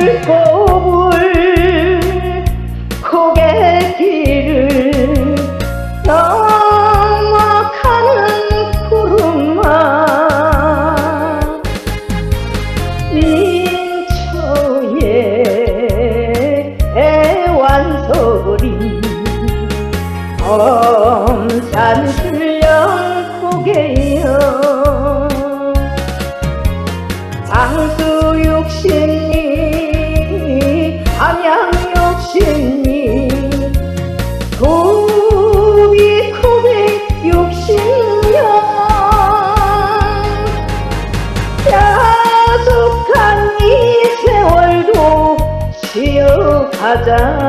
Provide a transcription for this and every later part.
꼬불꼬불 고갯길을 넘어가는 구름아 민초의 애완소리 엄산술령 고개여 쉬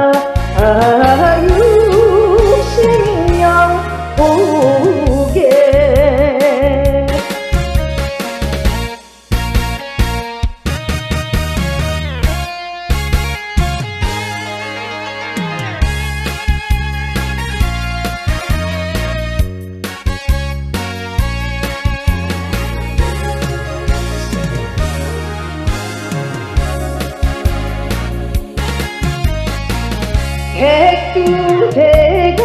백두대간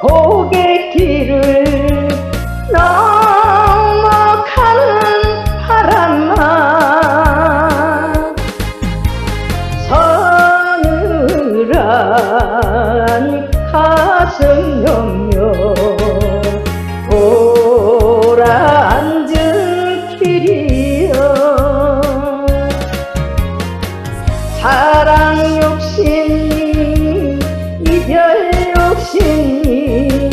고갯길을 넘어가는 바람아 서늘한 가슴 넘겨 욕심이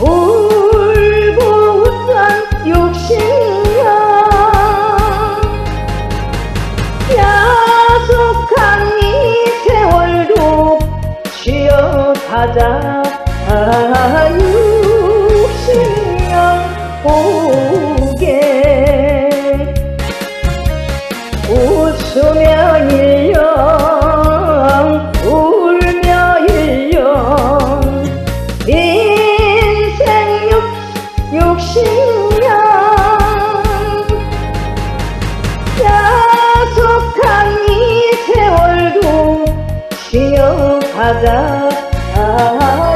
울고 웃던 욕심이야. 야속한 이 세월도 쉬어가자. 육신년 보게 웃으며 일 쉬